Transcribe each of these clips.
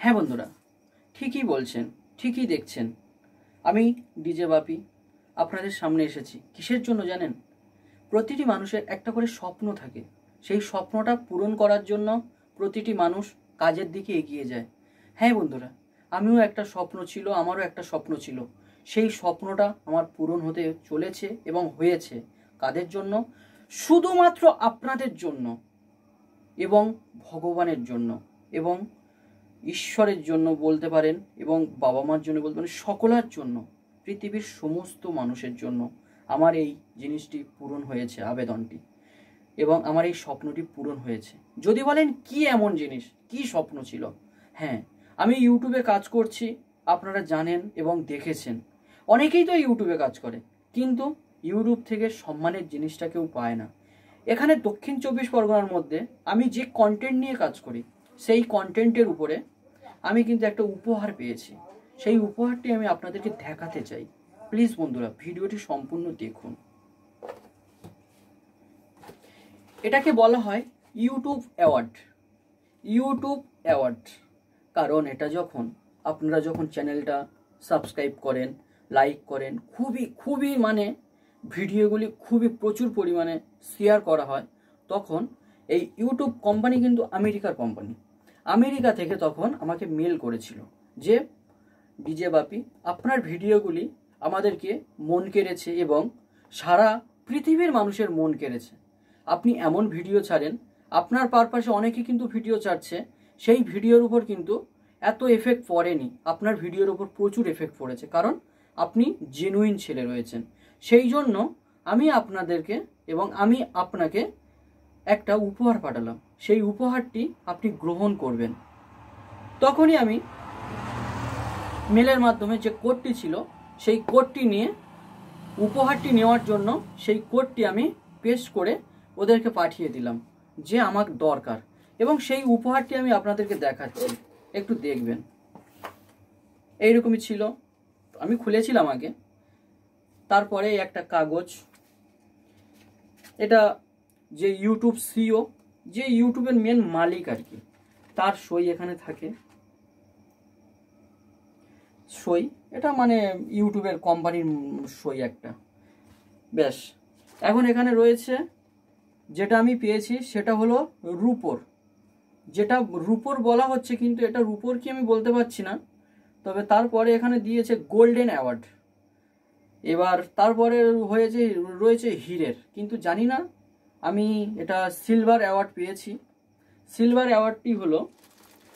হ্যাঁ বন্ধুরা, ঠিকই বলছেন, ঠিকই দেখছেন। আমি ডিজে বাপি, আপনাদের সামনে এসেছি। কিসের জন্য জানেন? প্রতিটি মানুষের একটা করে স্বপ্ন থাকে। সেই স্বপ্নটা পূরণ করার জন্য প্রতিটি মানুষ কাজের দিকে এগিয়ে যায়। হ্যাঁ বন্ধুরা, আমিও একটা স্বপ্ন ছিল, আমারও একটা স্বপ্ন ছিল। সেই স্বপ্নটা আমার পূরণ হতে চলেছে এবং হয়েছে কাদের জন্য? শুধুমাত্র আপনাদের জন্য এবং ভগবানের জন্য এবং ঈশ্বরের জন্য বলতে পারেন এবং বাবা মার জন্য বলতে পারেন, সকলের জন্য, পৃথিবীর সমস্ত মানুষের জন্য আমার এই জিনিসটি পূরণ হয়েছে, আবেদনটি। এবং আমার এই স্বপ্নটি পূরণ হয়েছে। যদি বলেন কি এমন জিনিস, কি স্বপ্ন ছিল? হ্যাঁ আমি ইউটিউবে কাজ করছি, আপনারা জানেন এবং দেখেছেন। অনেকেই তো ইউটিউবে কাজ করে, কিন্তু ইউটিউব থেকে সম্মানের জিনিসটা কেউ পায় না। এখানে দক্ষিণ চব্বিশ পরগনার মধ্যে আমি যে কন্টেন্ট নিয়ে কাজ করি সেই কন্টেন্টের উপরে আমি কিন্তু একটা উপহার পেয়েছি। সেই উপহারটি আমি আপনাদেরকে দেখাতে চাই। প্লিজ বন্ধুরা, ভিডিওটি সম্পূর্ণ দেখুন। এটাকে বলা হয় ইউটিউব অ্যাওয়ার্ড ইউটিউব অ্যাওয়ার্ড কারণ এটা যখন আপনারা যখন চ্যানেলটা সাবস্ক্রাইব করেন লাইক করেন, খুবই খুবই মানে ভিডিওগুলি খুবই প্রচুর পরিমাণে শেয়ার করা হয়, তখন এই ইউটিউব কোম্পানি কিন্তু আমেরিকার কোম্পানি আমেরিকা থেকে তখন আমাকে মেল করেছিল যে ডিজে বাপি, আপনার ভিডিওগুলি আমাদেরকে মন কেড়েছে এবং সারা পৃথিবীর মানুষের মন কেড়েছে। আপনি এমন ভিডিও ছাড়েন, আপনার পারপাসে অনেকে কিন্তু ভিডিও ছাড়ছে, সেই ভিডিওর উপর কিন্তু এত এফেক্ট পড়েনি। আপনার ভিডিওর উপর প্রচুর এফেক্ট পড়েছে, কারণ আপনি জেনুইন ছেলে রয়েছেন। সেই জন্য আমি আপনাদেরকে এবং আমি আপনাকে একটা উপহার পাঠালাম। সেই উপহারটি আপনি গ্রহণ করবেন। তখনই আমি মেলের মাধ্যমে যে কোডটি ছিল, সেই কোডটি নিয়ে উপহারটি নেওয়ার জন্য সেই কোডটি আমি পেস্ট করে ওদেরকে পাঠিয়ে দিলাম, যে আমার দরকার। এবং সেই উপহারটি আমি আপনাদেরকে দেখাচ্ছি। একটু দেখবেন। এইরকমই ছিল। আমি খুলেছিলাম আগে। তারপরে একটা কাগজ। এটা যে ইউটিউব সিও যে ইউটিউবের মেন মালিক আর কি, তার সই এখানে থাকে। সই, এটা মানে ইউটিউবের কোম্পানির সই একটা। ব্যাস, এখন এখানে রয়েছে, যেটা আমি পেয়েছি, সেটা হলো রুপোর। যেটা রুপোর বলা হচ্ছে, কিন্তু এটা রুপোর কি আমি বলতে পারছি না, তবে তারপরে এখানে দিয়েছে গোল্ডেন অ্যাওয়ার্ড এবার তারপরে হয়েছে, রয়েছে হিরের, কিন্তু জানি না আমি এটা সিলভার অ্যাওয়ার্ড পেয়েছি। সিলভার অ্যাওয়ার্ডটি হলো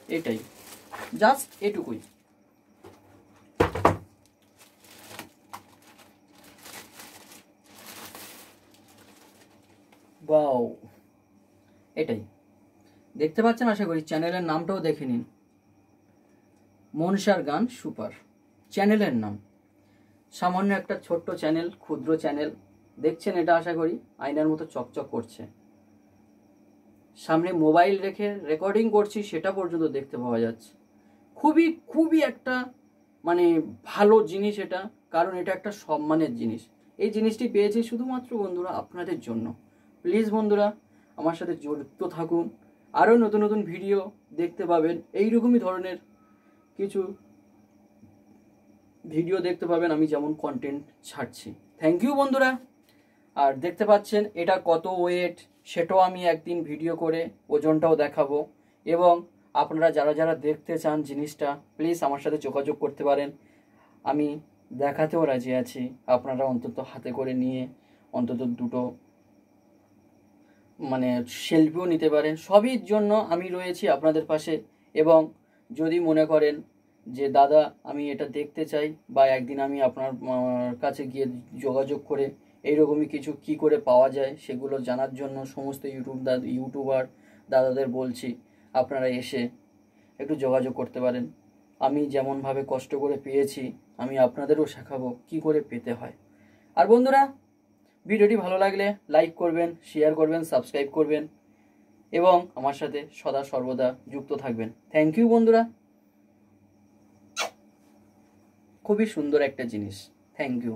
এটাই। জাস্ট এটুকুই। বাও এটাই। দেখতে পাচ্ছেন আশা করি চ্যানেলের নামটাও দেখে নিন। মনসার গান সুপার। চ্যানেলের নাম। সামান্য একটা ছোট্ট চ্যানেল, ক্ষুদ্র চ্যানেল। দেখছেন এটা আশা করি, আয়নার মতো চকচক করছে। সামনে মোবাইল রেখে রেকর্ডিং করছি, সেটা পর্যন্ত দেখতে পাওয়া যাচ্ছে। খুবই খুবই একটা মানে ভালো জিনিস এটা, কারণ এটা একটা সম্মানের জিনিস। এই জিনিসটি পেয়েছি শুধুমাত্র বন্ধুরা আপনাদের জন্য। প্লিজ বন্ধুরা, আমার সাথে যুক্ত থাকুন। আরও নতুন নতুন ভিডিও দেখতে পাবেন। এই রকমই ধরনের কিছু ভিডিও দেখতে পাবেন। আমি যেমন কন্টেন্ট ছাড়ছি। থ্যাংক ইউ বন্ধুরা। আর দেখতে পাচ্ছেন, এটা কত ওয়েট, সেটাও আমি একদিন ভিডিও করে ওজনটাও দেখাবো। এবং আপনারা যারা যারা দেখতে চান জিনিসটা, প্লিজ আমার সাথে যোগাযোগ করতে পারেন। আমি দেখাতেও রাজি আছি, আপনারা অন্তত হাতে করে নিয়ে অন্তত দুটো মানে সেলফিও নিতে পারেন। সবই জন্য আমি রয়েছি আপনাদের পাশে। এবং যদি মনে করেন যে, দাদা, আমি এটা দেখতে চাই বা একদিন আমি আপনার কাছে গিয়ে যোগাযোগ করে এইরকমই কিছু কি করে পাওয়া যায় সেগুলো জানার জন্য সমস্ত ইউটিউব ইউটিউবার দাদাদের বলছি, আপনারা এসে একটু যোগাযোগ করতে পারেন। আমি যেমনভাবে কষ্ট করে পেয়েছি, আমি আপনাদেরও শেখাবো কি করে পেতে হয়। আর বন্ধুরা, ভিডিওটি ভালো লাগলে লাইক করবেন, শেয়ার করবেন, সাবস্ক্রাইব করবেন এবং আমার সাথে সদা সর্বদা যুক্ত থাকবেন। থ্যাংক ইউ বন্ধুরা। খুবই সুন্দর একটা জিনিস। Thank you